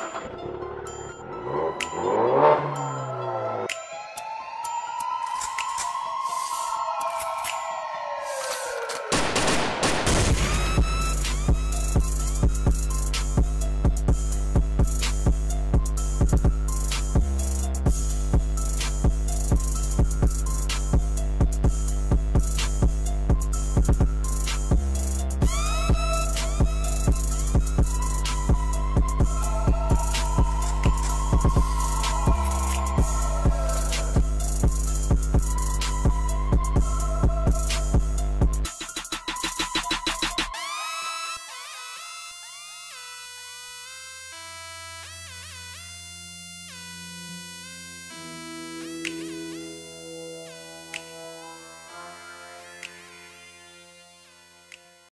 you